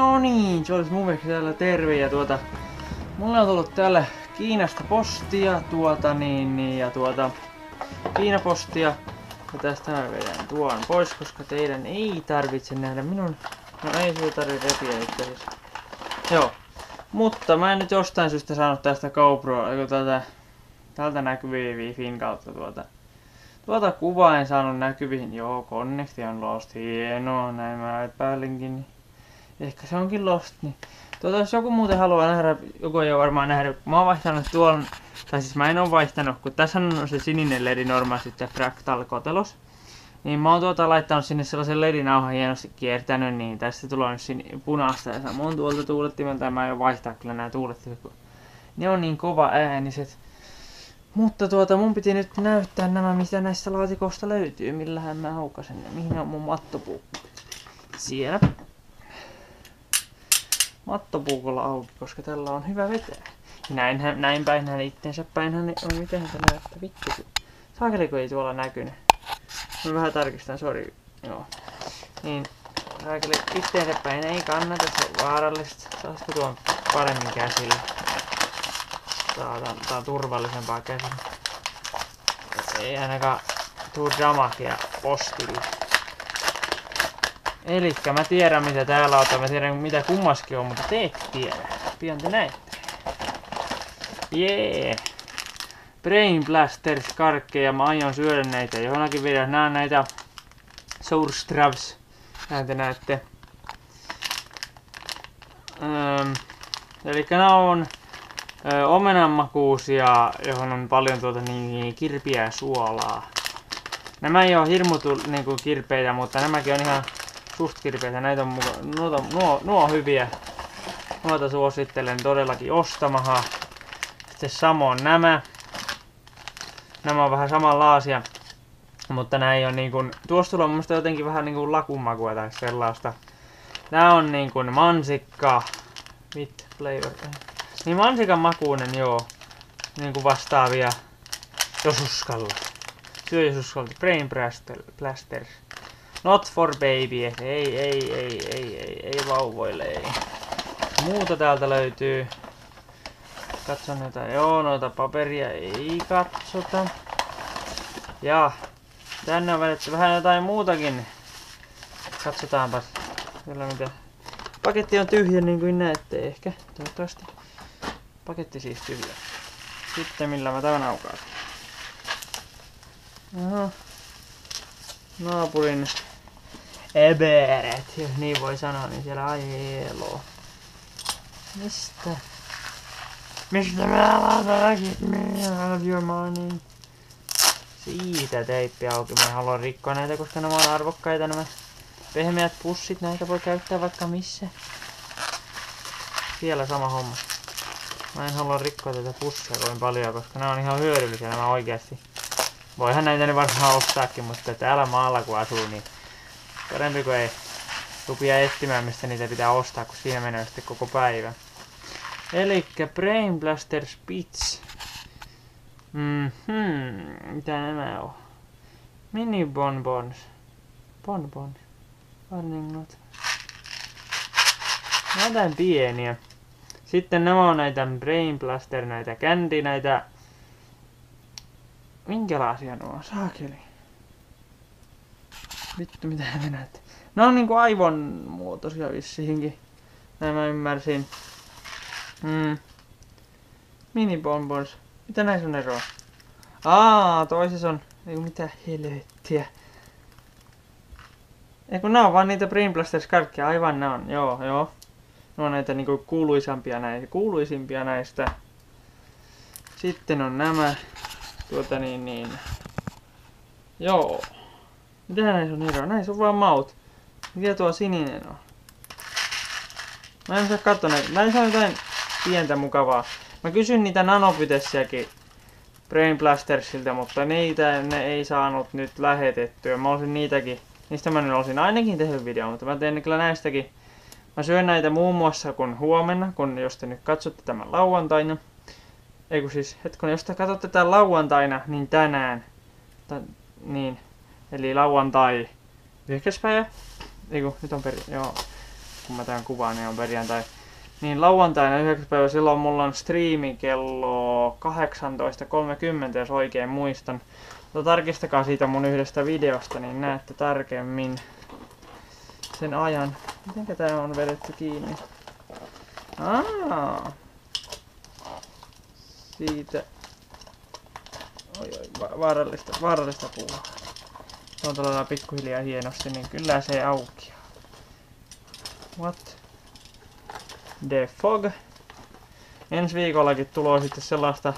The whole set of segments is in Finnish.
No niin, se olisi Muveksi täällä terve ja tuota... Mulla on tullut täällä Kiinasta postia tuota niin, niin ja tuota... Kiinapostia. Ja tästä mä vedän tuon pois, koska teidän ei tarvitse nähdä minun... No ei se tarvitse repiä itse asiassa. Joo. Mutta mä en nyt jostain syystä saanut tästä GoPro, tätä... Tältä näkyviin Fin kautta tuota... Tuota kuvaa en saanut näkyviin. Joo, Connecti on lost. Hienoa, näin mä epäilinkin. Ehkä se onkin Lost, niin tuota, jos joku muuten haluaa nähdä, joku ei ole varmaan nähnyt, mä oon vaihtanut tuon, tai siis mä en oo vaihtanut, kun tässä on se sininen ledi normaalisti se Fractal kotelos. Niin mä oon tuota laittanut sinne sellaisen ledinauhan hienosti kiertänyt, niin tässä tulee nyt punaista ja samoin tuolta tuulettimeltä mä aion vaihtaa kyllä nämä tuulettimet, kun ne on niin kova ääniset. Mutta tuota, mun piti nyt näyttää nämä, mitä näistä laatikoista löytyy, millähän mä haukasen ja mihin on mun mattopuu. Siellä mattopuukolla auki, koska tällä on hyvä vetää. Näinhän, näin päinhän itteensä päinhän on, miten se näyttää, vittu. Saakeliko ei tuolla näkynyt? Mä vähän tarkistan, sori. Joo. Niin, saakeli itteensä päin ei kannata, se on vaarallista. Saisiko tuon paremmin käsillä? Tää, tää, tää on turvallisempaa käsillä. Ei ainakaan tuu dramakia postille. Elikkä mä tiedän mitä täällä on, mä tiedän mitä kummaskin on, mutta te et tiedä. Pian te näette. Jee. Brain Blasters karkkeja, mä aion syödä näitä johonkin videossa. Nää on näitä Sourstravs. Näitä näette. Öm, eli nää on ö, omenanmakuusia, johon on paljon tuota niin, niin kirpiä ja suolaa. Nämä ei ole hirmutu niinku kirpeitä, mutta nämäkin on ihan suht kirpeitä. Näitä on muka, nuo, nuo, nuo on hyviä. Noita suosittelen todellakin ostamaha. Sitten samoin nämä. Nämä on vähän samanlaisia. Mutta nämä ei ole niin kuin, tuossa tulee mun jotenkin vähän niin kuin lakumakua tai sellaista. Nää on niin kuin mansikka. Mit flavor? Niin mansikan makuinen, joo. Niin kuin vastaavia. Jos uskalla. Syö jos uskalla. Brain Blasters. Not for baby. Ei, ei, ei, ei, ei, ei vauvoille, ei. Muuta täältä löytyy. Katson näitä, joo, noita paperia ei katsota. Ja tänne on vedetty vähän jotain muutakin. Katsotaanpa kyllä mitä. Paketti on tyhjä niin kuin näette ehkä, toivottavasti. Paketti siis tyhjä. Sitten millä mä tämän aukaan. Aha. Naapurin Eberet, jos niin voi sanoa, niin siellä ajelo. Mistä? Mistä mä laitan your money. Siitä teippi auki. Mä haluan rikkoa näitä, koska nämä on arvokkaita nämä pehmeät pussit. Näitä voi käyttää vaikka missä. Vielä sama homma. Mä en halua rikkoa tätä pussia kovin paljon, koska nämä on ihan hyödyllisiä nämä oikeasti. Voihan näitä ne varmaan ostaakin, mutta täällä maalla kun asuu, niin Parempi kuin ei rupia etsimään, mistä niitä pitää ostaa, kun siinä menee sitten koko päivä. Elikkä Brain Blaster Spitz. Mhm, mitä nämä on? Mini bonbons. Bonbons. Varningot. Näitä pieniä. Sitten nämä on näitä Brain Blaster, näitä Candy, näitä... Minkälaisia nuo? Saakeli. Vittu mitä he näette. Ne on niinku aivon muotoisia vissiinkin. Näin mä ymmärsin. Mm. Mini bonbons. Mitä näissä on eroa? Aa, toisessa on... Eiku mitä helvettiä. Eiku nää on vaan niitä Brain Blasters karkkeja. Aivan nää on. Joo, joo. Ne on näitä niinku kuuluisampia näistä. Kuuluisimpia näistä. Sitten on nämä. Tuota niin niin. Joo. Mitä näissä on eroa? Näissä on vaan maut. Mikä tuo sininen on? Mä en saa katsoa näitä. Näissä on jotain pientä mukavaa. Mä kysyn niitä nanopytessiäkin Brain Blastersilta, mutta niitä ne ei saanut nyt lähetettyä. Mä olisin niitäkin, niistä mä nyt olisin ainakin tehnyt video, mutta mä teen kyllä näistäkin. Mä syön näitä muun muassa kun huomenna, kun jos te nyt katsotte tämän lauantaina. Ei kun siis, hetkinen, jos te katsotte tämän lauantaina, niin tänään. Niin, Eli lauantai 9. päivä. Eiku, nyt on peri... Joo. kun mä tämän kuvaan, niin on perjantai. Niin lauantaina 9. päivä silloin mulla on striimi kello 18.30, jos oikein muistan. Mutta tarkistakaa siitä mun yhdestä videosta, niin näette tarkemmin sen ajan. Miten tää on vedetty kiinni? Aa. Siitä. Oi oi, va- vaarallista, vaarallista puhua. On tällä pikkuhiljaa hienosti, niin kyllä se auki. What? The fog. Ensi viikollakin tulee sitten sellaista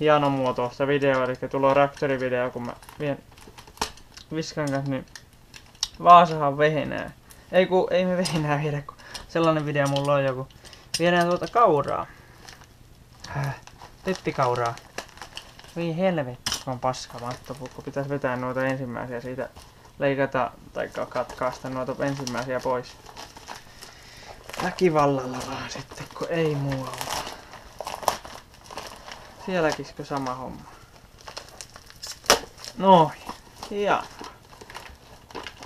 hienomuotoista videoa, eli tulee Raptori-video, kun mä vien Viskan kanssa, niin Vaasahan vehenää. Ei ku, ei me vehenää viedä, kun sellainen video mulla on joku. Viedään tuota kauraa. Häh, Teppikauraa. Voi helvetti, on paska mattopukko. Pitäis vetää noita ensimmäisiä siitä leikata tai katkaista noita ensimmäisiä pois. Väkivallalla vaan sitten, kun ei muualla. Sielläkiskö sama homma? Noin. Ja.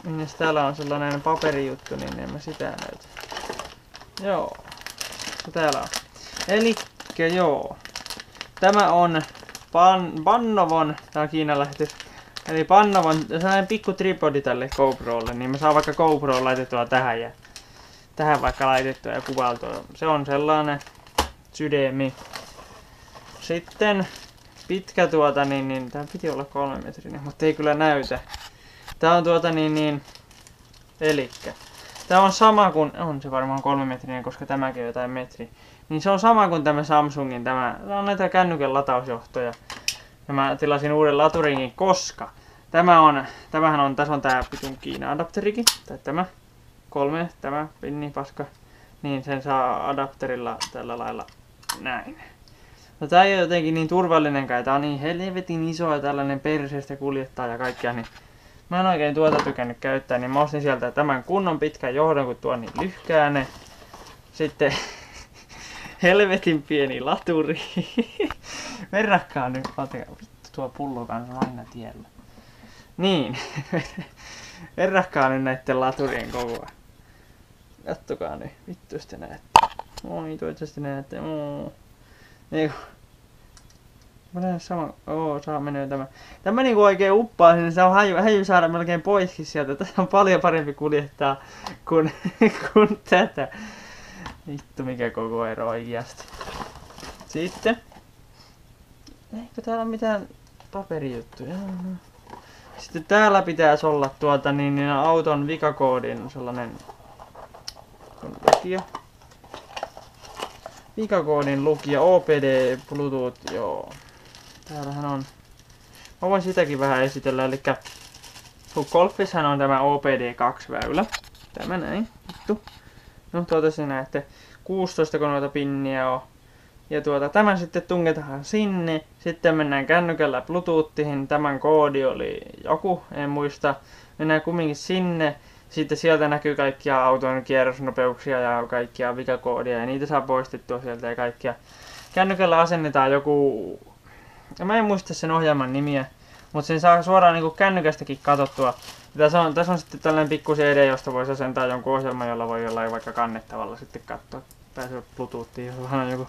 Minnes täällä on sellainen paperijuttu, niin en mä sitä näytä. Joo. Täällä on. Elikkä joo. Tämä on Pan, Pannovon, tää on Kiinan lähetys. Eli Pannovon, sellainen pikku tripodi tälle GoProlle, niin mä saan vaikka GoPro laitettua tähän ja tähän vaikka laitettua ja kuvailtua. Se on sellainen sydämi. Sitten pitkä tuota niin, niin tää piti olla kolme metrinen, mutta ei kyllä näytä. Tää on tuota niin niin, elikkä. Tää on sama kuin, on se varmaan kolme metrinen, koska tämäkin on jotain metri. Niin se on sama kuin tämä Samsungin, tämä on näitä kännykän latausjohtoja. Ja mä tilasin uuden laturinkin, koska tämä on, tämähän on, tässä on tää pitun Kiina-adapterikin, tai tämä kolme, tämä pinni paska, niin sen saa adapterilla tällä lailla näin. No tää ei ole jotenkin niin turvallinenkaan, tää on niin helvetin iso ja tällainen perseestä kuljettaa ja kaikkea, niin mä en oikein tuota tykännyt käyttää, niin mä ostin sieltä tämän kunnon pitkän johdon, kun tuo niin lyhkäinen. Sitten helvetin pieni laturi. Verrakkaa nyt, ottakaa, vittu tuo pullo kanssa on aina tiellä. Niin, verrakkaa nyt näitten laturien kokoa. Kattokaa nyt, vittu sitten näette. Moi, toivottavasti näette. Eiku. Mä näen sama. Oo, saa menee tämä. Tämä niinku oikein uppaa sinne, se on haju, haju saada melkein poiskin sieltä. Tätä on paljon parempi kuljettaa kuin, kuin tätä. Vittu mikä koko ero oikeasti. Sitten. Eikö täällä mitään paperijuttuja? Sitten täällä pitäisi olla tuota niin, niin auton vikakoodin sellainen lukija. Vikakoodin lukija OPD Bluetooth, joo. Täällähän on. Mä voin sitäkin vähän esitellä, eli kun Golfissahan on tämä OPD2-väylä. Tämä näin, vittu. No tuota se näette 16 kun noita pinniä on. Ja tuota, tämän sitten tungetaan sinne. Sitten mennään kännykällä Bluetoothiin. Tämän koodi oli joku, en muista. Mennään kumminkin sinne. Sitten sieltä näkyy kaikkia auton kierrosnopeuksia ja kaikkia vikakoodia. Ja niitä saa poistettua sieltä ja kaikkia. Kännykällä asennetaan joku... Mä en muista sen ohjelman nimiä. Mutta sen saa suoraan niinku kännykästäkin katsottua. Tässä on, tässä on sitten tällainen pikku CD, josta voisi asentaa jonkun ohjelman, jolla voi jollain vaikka kannettavalla sitten katsoa. Pääsee Bluetoothiin, jos on joku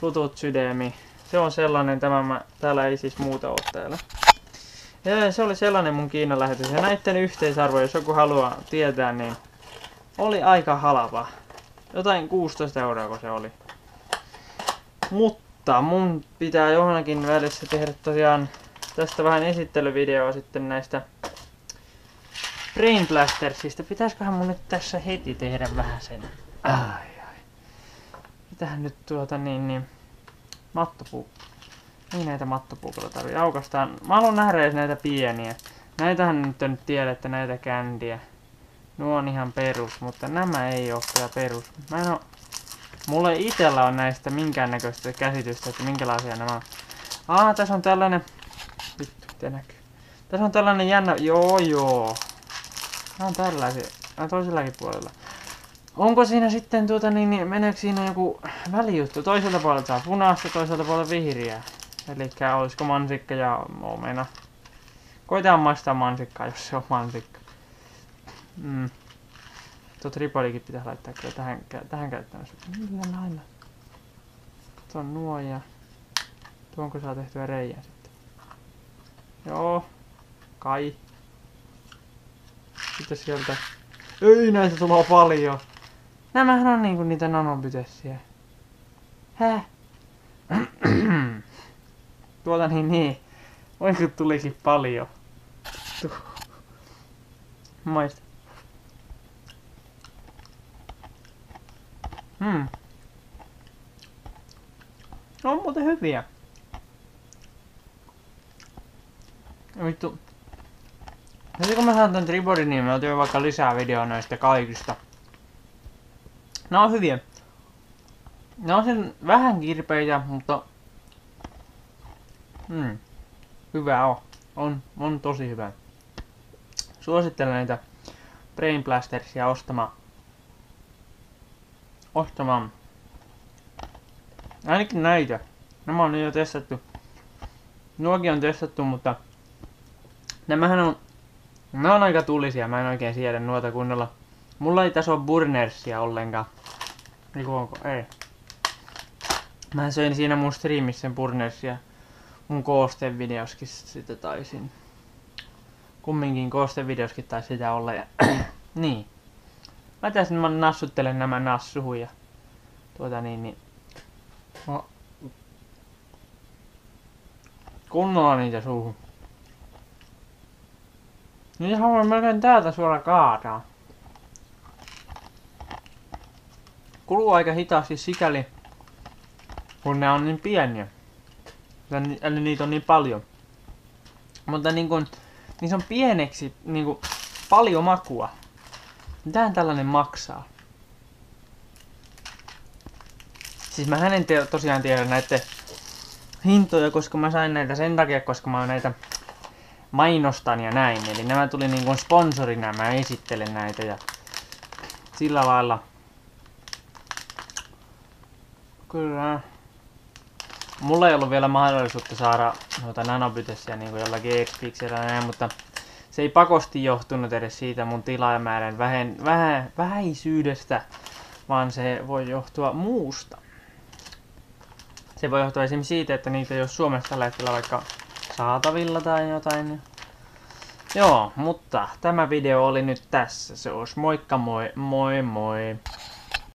Bluetooth-sydämi. Se on sellainen, tämä mä, täällä ei siis muuta ole täällä. Ja se oli sellainen mun Kiinan lähetys. Ja näiden yhteisarvo, jos joku haluaa tietää, niin oli aika halpa. Jotain 16 euroa, kun se oli. Mutta mun pitää johonkin välissä tehdä tosiaan tästä vähän esittelyvideoa sitten näistä Brain Blastersista. Pitäisköhän mun nyt tässä heti tehdä vähän sen. Ai ai. Mitähän nyt tuota niin niin. Mattopuu. Niin näitä mattopuukolla tarvii aukastaan. Mä haluan nähdä edes näitä pieniä. Näitähän nyt on tiedä, että näitä kändiä. Nuo on ihan perus, mutta nämä ei oo kyllä perus. Mä en oo... Mulla ei itellä on näistä minkäännäköistä käsitystä, että minkälaisia nämä on. Aa, tässä on tällainen... Vittu, näkyy. Tässä on tällainen jännä... Joo, joo. Nämä on tällaisia. Nämä toisellakin puolella. Onko siinä sitten tuota niin, niin meneekö siinä joku välijuttu? Toiselta puolelta saa punaista, toiselta puolelta vihreää. Eli olisiko mansikka ja omena. Koitetaan maistaa mansikkaa, jos se on mansikka. Mm. Tuo tripodikin pitää laittaa kyllä tähän, tähän käyttöön. Millä lailla? Tuon nuo ja tuonko saa tehtyä reijän sitten. Joo. Kai. Sitten sieltä. Ei näitä tulee paljon. Nämähän on niinku niitä nanopytessiä. Häh? Tuolta niin niin. Oi kun tulikin paljon. Tu- Maista. Hmm. On muuten hyviä. Vittu. Heti kun mä saan tän tripodin, niin mä otin vaikka lisää videoa näistä kaikista. Ne on hyviä. Ne on sen vähän kirpeitä, mutta... Hmm. Hyvä on. On, on tosi hyvä. Suosittelen näitä Brain Blastersia ostamaan. Ostamaan. Ainakin näitä. Nämä on jo testattu. Nuokin on testattu, mutta... Nämähän on... Ne on aika tulisia, mä en oikein siedä nuota kunnolla. Mulla ei tässä ole burnersia ollenkaan. Niinku onko? Ei. Mä söin siinä mun striimissä sen burnersia. Mun koostevideoskin sitä taisin. Kumminkin koostevideoskin taisi sitä olla ja... niin. Mä tässä mä nassuttelen nämä nassuhun ja... Tuota niin niin... No. Kunnolla niitä suuhun. Niitä haluan melkein täältä suoraan kaataa. Kuluu aika hitaasti sikäli, kun ne on niin pieniä. Eli niitä on niin paljon. Mutta niin kun, niissä on pieneksi niin kun, paljon makua. Mitähän tällainen maksaa? Siis mä en te- tosiaan tiedä näitä hintoja, koska mä sain näitä sen takia, koska mä näitä mainostan ja näin. Eli nämä tuli niin kuin sponsorina, mä esittelen näitä ja sillä lailla. Kyllä. Mulla ei ollut vielä mahdollisuutta saada noita nanopytessiä niin kuin jollakin Xpixillä ja näin, mutta se ei pakosti johtunut edes siitä mun tilaajamäärän vähen, vähä, vähäisyydestä, vaan se voi johtua muusta. Se voi johtua esimerkiksi siitä, että niitä ei ole Suomessa vaikka saatavilla tai jotain. Joo, mutta tämä video oli nyt tässä. Se olisi moikka moi moi moi.